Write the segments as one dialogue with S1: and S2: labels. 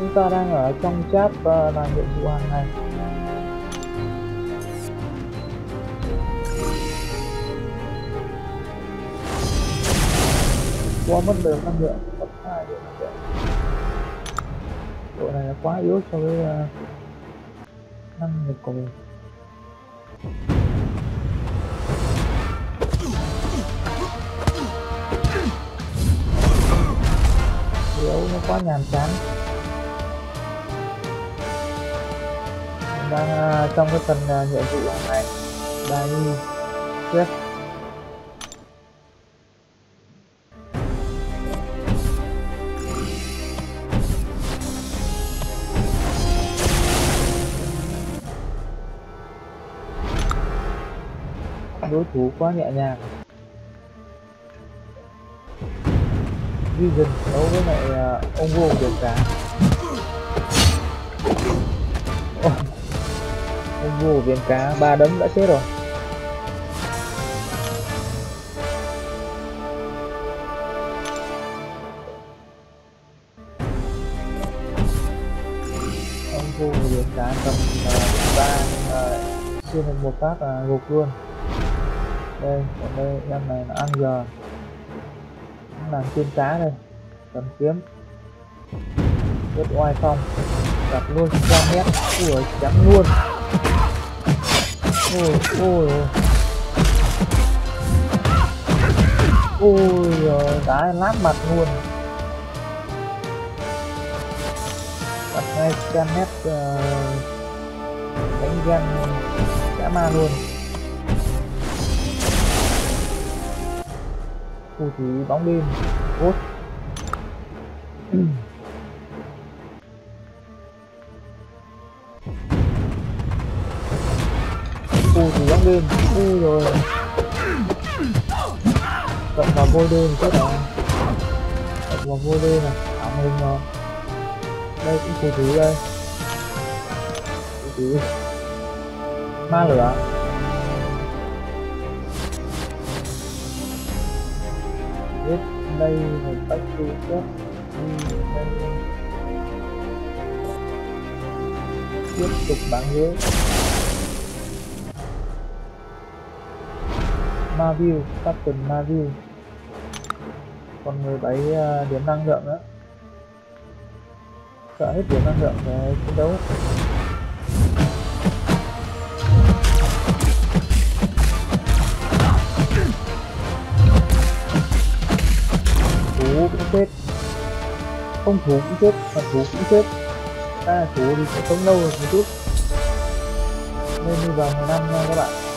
S1: chúng ta đang ở trong chat ờ, và làm nhiệm vụ hàng ngày. Quá mất đều năng lượng mất hai điểm năng lượng. Độ này là quá yếu so với uh, năng lực của mình. Yếu nó quá nhàm chán. Đang uh, trong cái phần uh, nhiệm vụ này đây quét đối thủ quá nhẹ nhàng. Vision đấu với lại uh, ông vô được cả vua viên cá ba đấm đã chết rồi. Ông vua viên cá cầm ờ, ba ờ, uh, xuyên được một phát uh, gục luôn. Đây còn đây em này là ăn giờ. Làm chuyên cá đây cầm kiếm. Rất oai phong gặp luôn cho mét của trắng luôn ôi ôi ôi ôi đá lát mặt luôn đặt ngay trăm hết uh, đánh gan dã ma luôn phù thủy bóng đêm cốt phù thì bóng đêm u rồi. Cộng vào vôi đêm chết rồi cộng vào vô đêm này ảo hình rồi đây cũng phù thủy đây. Phù thủy ma lửa à? biết đây một bách tu chết đi đây. Tiếp tục bán dưới Marview Captain Marview còn 17 uh, điểm năng lượng nữa sợ hết điểm năng lượng để chiến đấu. Thú cũng chết. Không thủ cũng chết mà thủ cũng chết. Ta thủ thì sẽ sống lâu một chút. Nên đi vào 10 năm nha các bạn.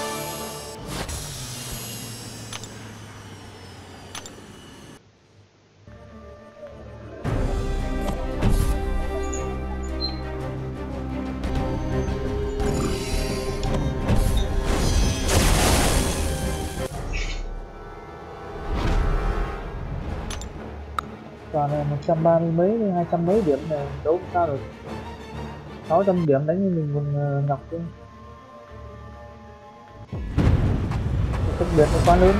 S1: Toàn là một trăm ba mươi mấy hai trăm mấy điểm này, đấu sao được. 600 điểm đánh như mình còn ờ, ngọc chứ. Cách biệt nó quá lớn.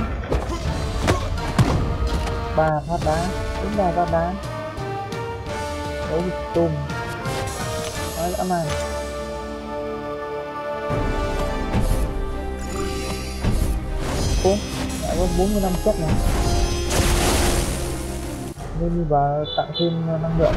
S1: Ba phát đá, đúng ba phát đá. Đấu tôm. Nói dã man. Bốn đã có 40 năm chất này nên và tặng thêm ờ, năng lượng.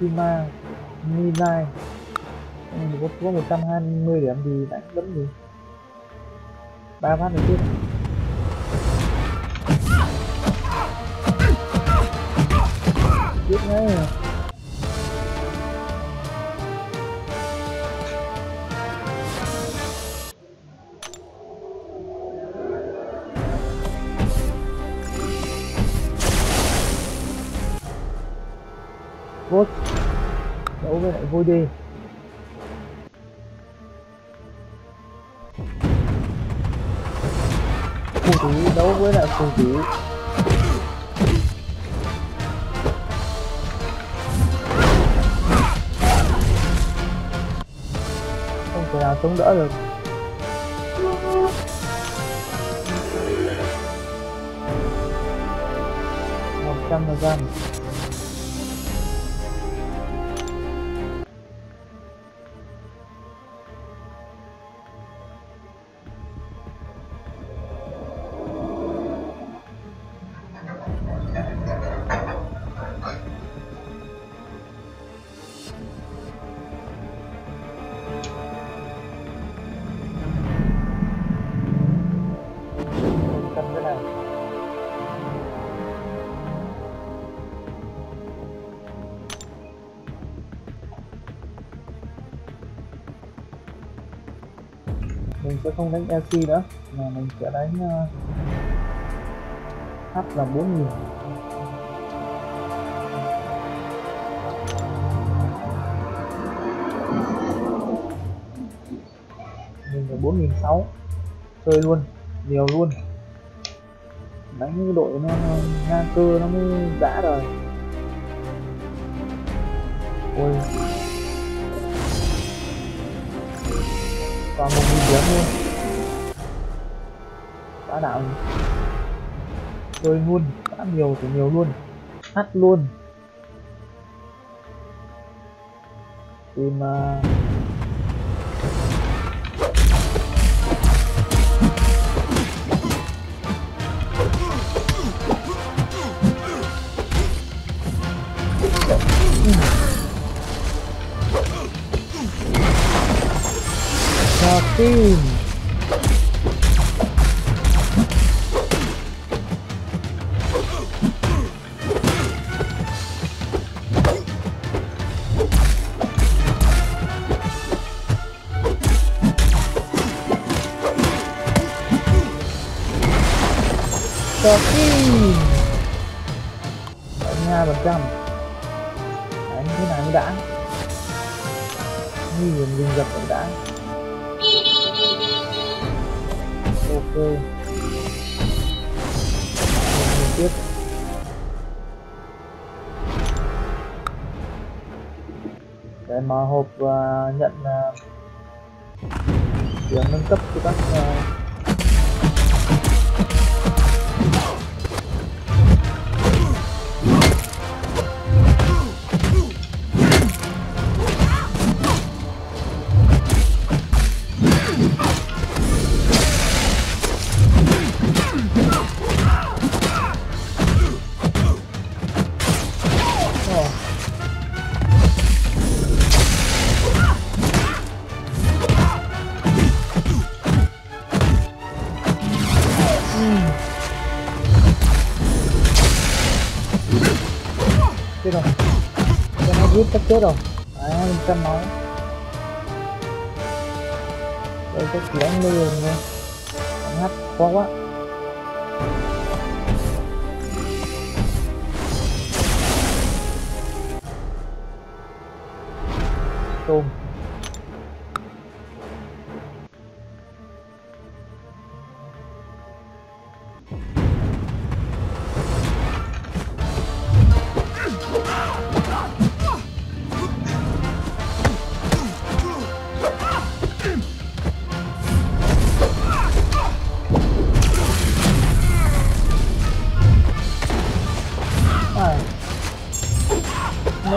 S1: Hiroshima Minai. Có, có 120 điểm thì đã vẫn gì ba phát được chết chết ngay. Vốt đấu với lại vui đi. Phù thủy, đấu với lại phù thủy. Không thể nào chống đỡ được. Một trăm phần mình sẽ không đánh LC nữa mà mình sẽ đánh uh, H là 4000 mình là 4006 chơi luôn nhiều luôn. Đánh cái đội nó ngang cơ nó mới dã rồi. Ôi. Còn một nghìn điểm luôn. Đã đạo chơi luôn đã nhiều thì nhiều luôn. Hát luôn. Tìm uh, Joaquin 72 phần trăm đánh và nhận à, uh, điểm nâng cấp cho các uh, chết rồi. Đấy, mình trăm máu Đây có chỉ đánh lừa thôi Đánh hắt khó quá.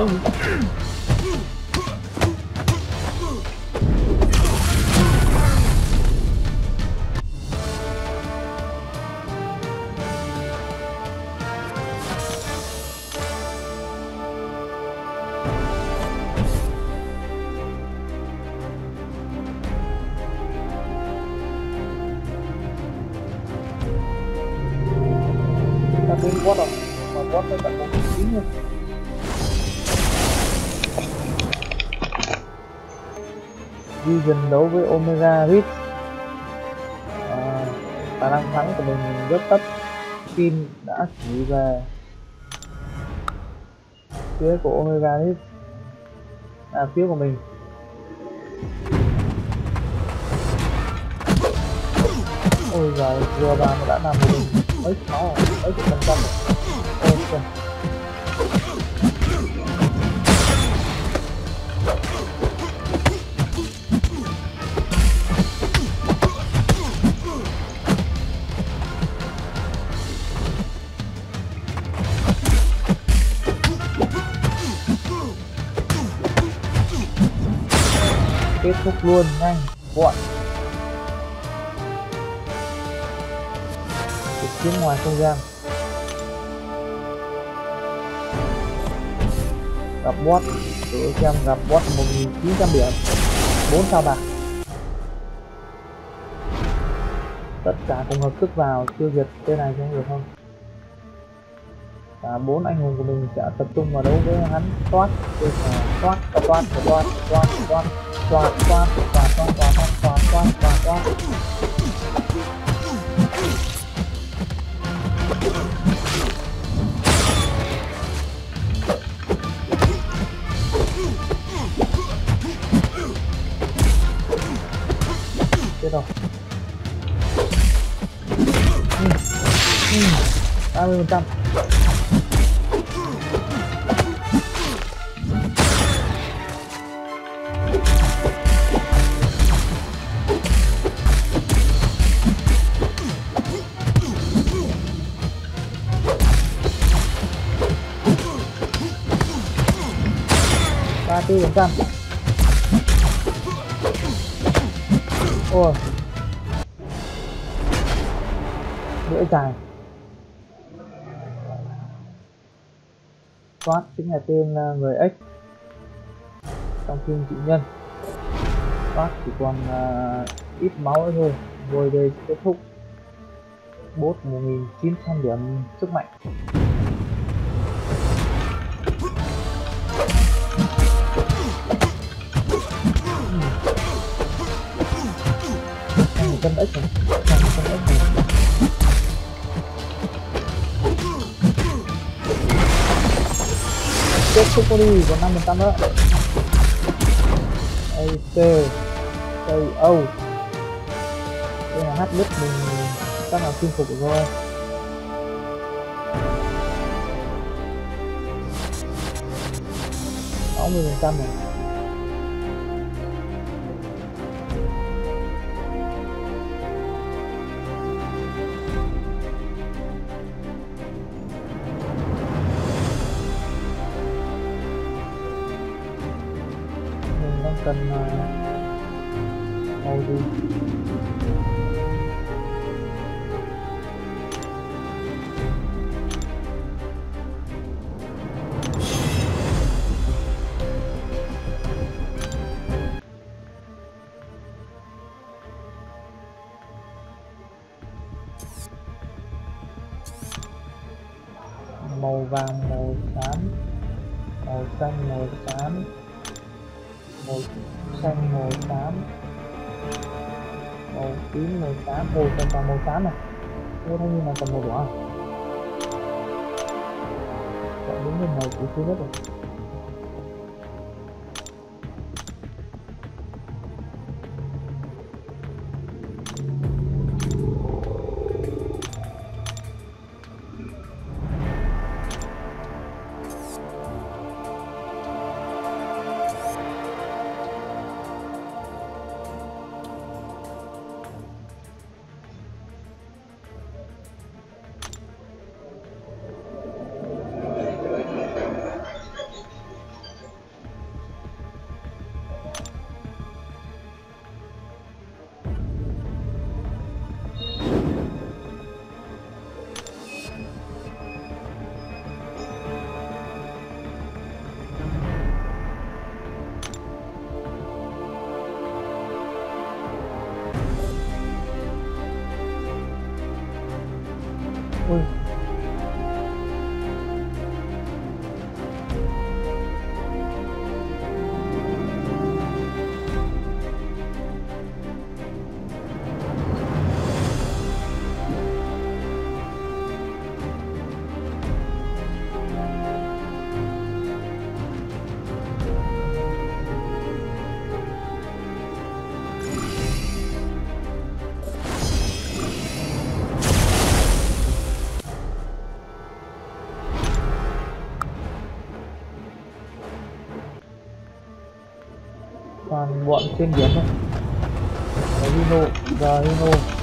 S1: Oh. Vision đấu với Omega Ritz, à, khả năng thắng của mình rất thấp. Kim đã chỉ về phía của Omega Ritz, à phía của mình. Ôi giời vừa vào mà đã làm một mình. Mấy máu mấy chục phần trăm ôi kết thúc luôn nhanh gọn. Trực tiếp ngoài không gian. Gặp boss tôi xem gặp Boat một nghìn chín trăm điểm. Bốn sao bạc. Tất cả cùng hợp sức vào tiêu diệt. Cái này xem được không? Cả bốn anh hùng của mình sẽ tập trung vào đấu với hắn. Toát toát. Toát toát toát toát toát, toát quạt quạt quạt quạt quạt quạt quạt quạt quạt chết rồi ba mươi phần trăm ba mươi phần trăm ôi. Lưỡi dài Toát chính là tên ờ, người X. Trong phim chị nhân. Toát chỉ còn uh, ít máu nữa thôi. Rồi đây kết thúc. Bốt 1900 điểm sức mạnh. Trăm x này Hàng một trăm x này kết thúc đi, còn năm phần trăm nữa. AC KO đây là hát đứt mình, chắc là chinh phục rồi. Sáu mươi phần trăm này. Paulo. tám này. Vô thấy như là cầm một quả Chọn đúng mình này cũng chưa hết rồi bọn trên biển thôi. Đấy, Hino giờ Hino.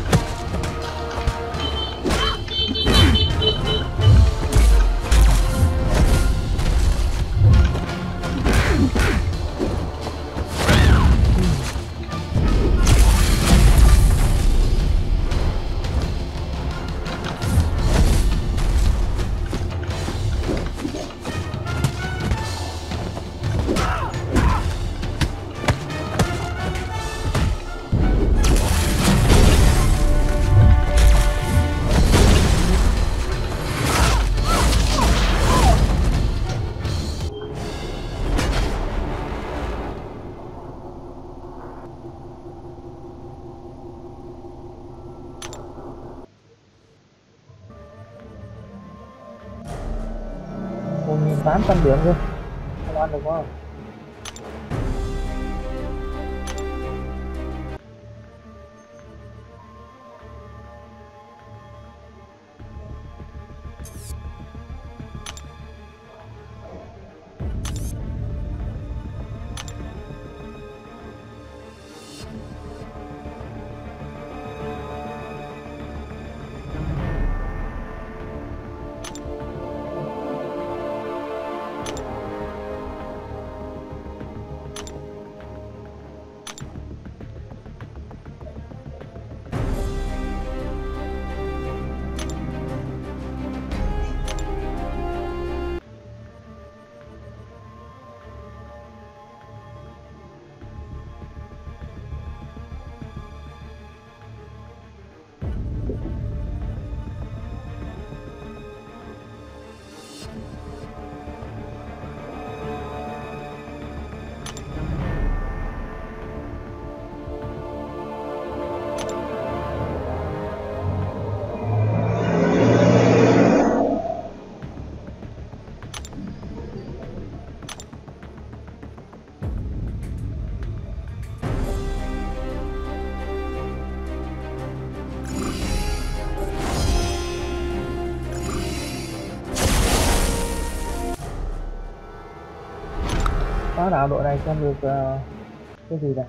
S1: Một nghìn tám trăm điểm thôi, không ăn được không? Phá đảo đội này xem được uh, cái gì này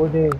S1: vô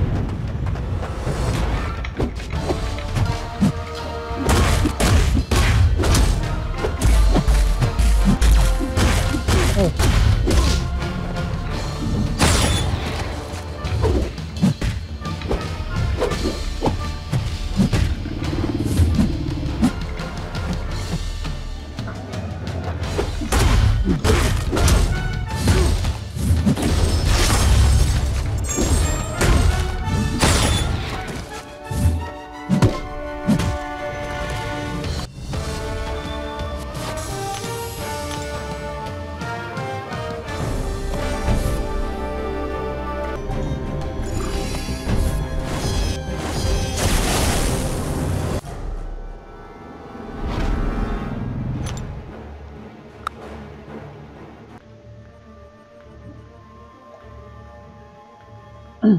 S1: Ừ,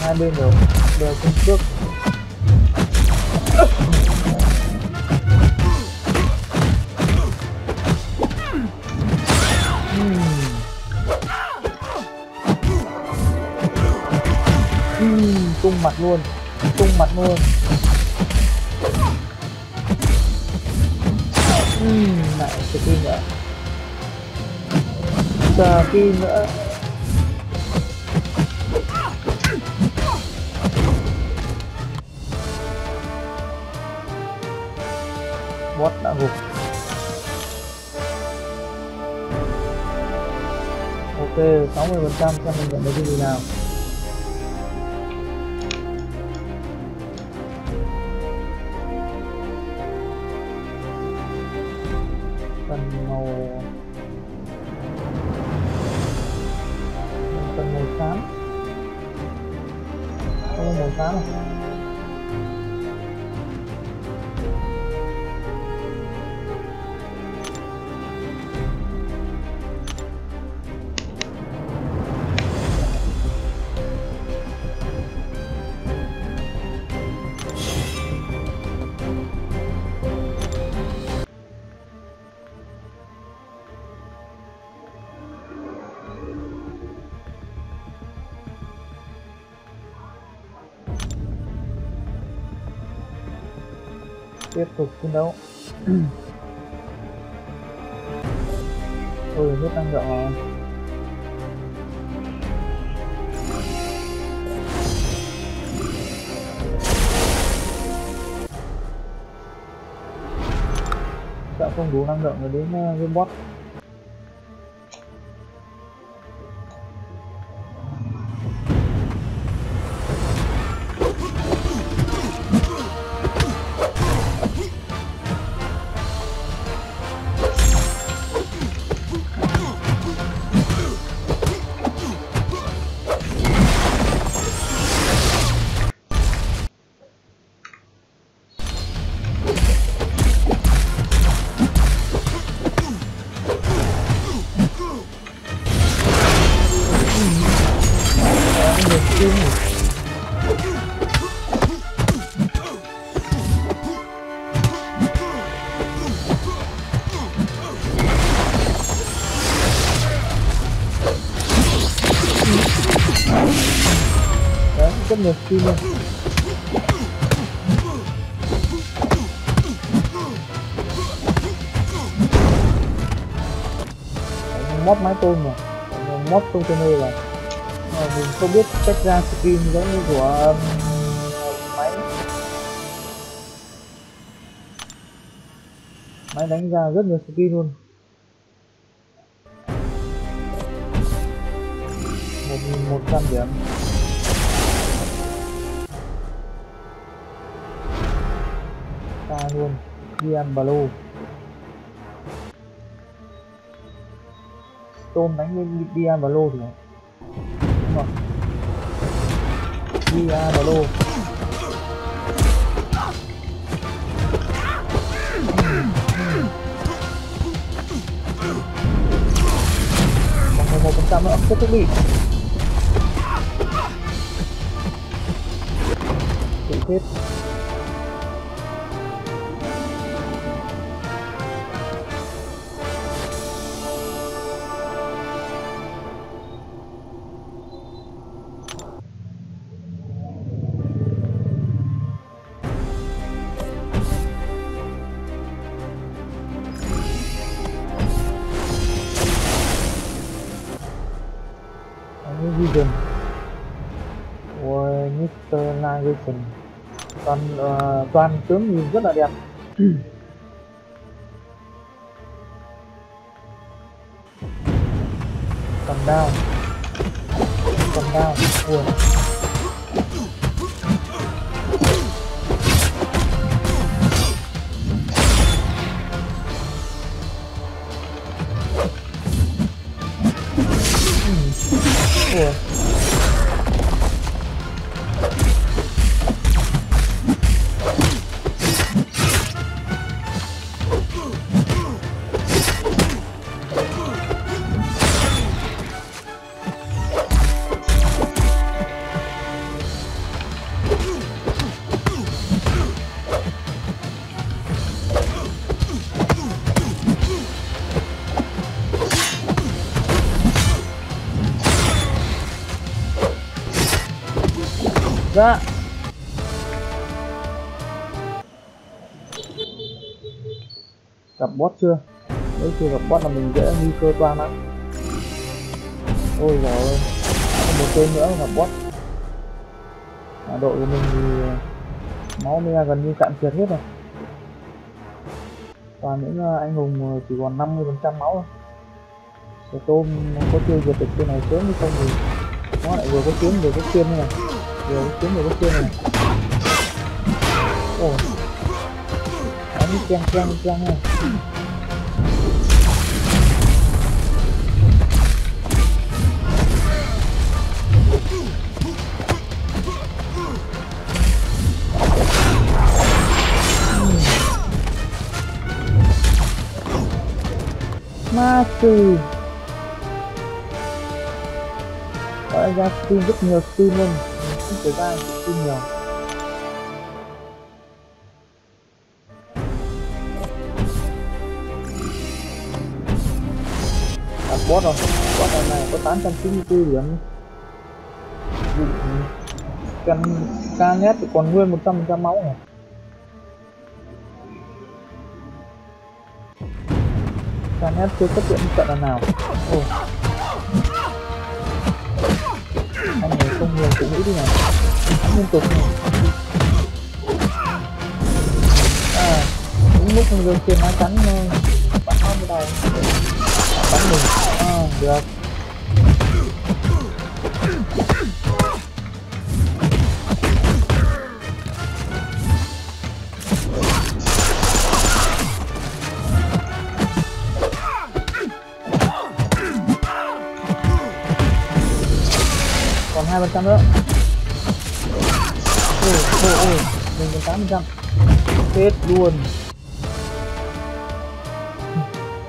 S1: hai bên đều đều cung trước. Luôn. Tung mặt luôn. Uhm, lại skin nữa. Skin nữa. Bot đã gục. Ok 60 phần trăm xem mình nhận được cái gì nào. Đâu. Tôi chiến hết năng lượng rồi. Sợ không đủ năng lượng rồi đến uh, game boss rất nhiều skin luôn. Đấy, máy tôm mà. Mod container là à, mình không biết cách ra skin giống như của um, máy. Máy đánh ra rất nhiều skin luôn. Một nghìn một trăm điểm. Luôn. Luôn Blue Tôm đánh lên với Blue thì đúng rồi Diablo Blue một phần trăm nữa. Tiếp tục đi. Tự chết. Toàn uh, toàn tướng nhìn rất là đẹp. Cầm đao. Cầm đao. Buồn ra gặp bot chưa? Nếu chưa gặp bot là mình dễ nguy cơ toan lắm. Ôi giời ơi. Một tên nữa gặp bot. à, đội của mình thì ờ, máu me gần như cạn kiệt hết rồi. Toàn những ờ, anh hùng ờ, chỉ còn 50 phần trăm máu thôi. Để tôm có tiêu diệt được tên này sớm hay không thì nó lại vừa có kiếm vừa có xuyên này rồi, kiếm vừa có xuyên này. Ồ. Đánh chen chen chen này ma sư gọi ra skin rất nhiều skin luôn tới vai ba stream nhiều đặt bot rồi. Bot này, này có 894 điểm. Cần ca nhét còn nguyên 100 trăm máu này. Ca Canet chưa xuất hiện trận nào. Oh. Người phụ nữ nghĩ đi này liên tục này À Đúng lúc mình rơi kia má chắn Bắn nó cái đầu Bắn mình. À được. Phần trăm nữa. Ôi ôi ôi, mình còn tám phần trăm. Chết luôn.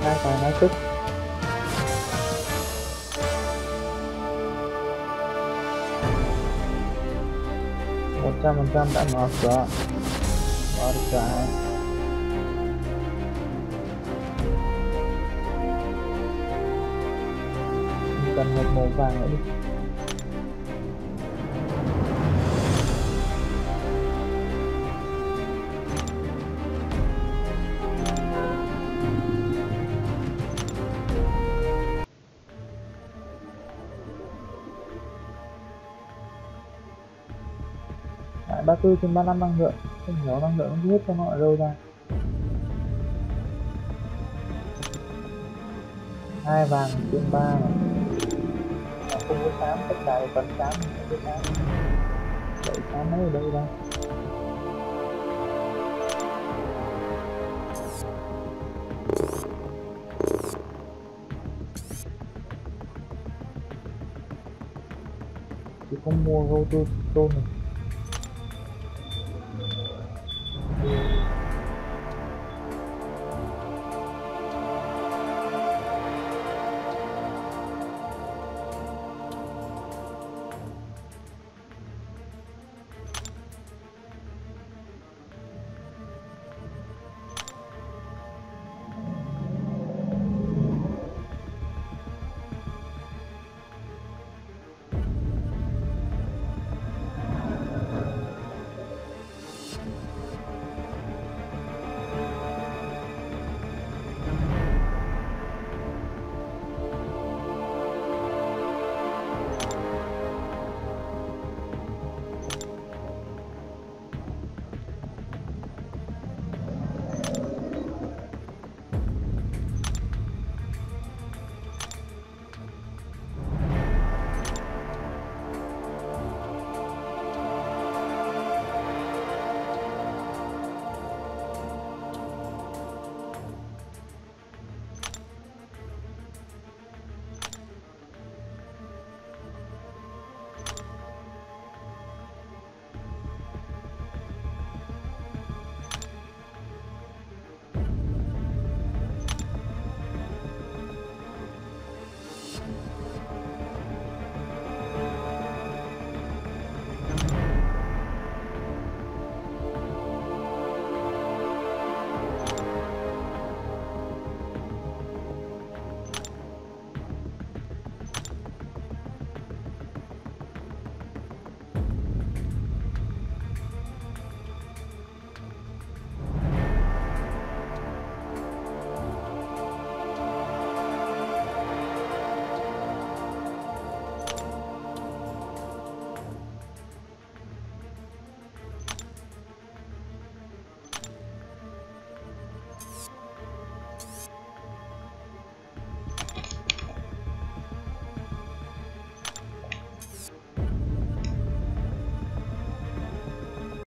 S1: Hai tài hai tức một trăm phần trăm đã mở cửa. Mở được cái cần một màu vàng nữa đi. Ba tư trên ba năm năng lượng. Không hiểu năng lượng không biết cho nó ở đâu ra. Hai vàng trên ba mà không có tám, tất cả đều cần tám, không có tám. Vậy tám mấy ở đâu ra. Chỉ không mua gấu tôi tôn này.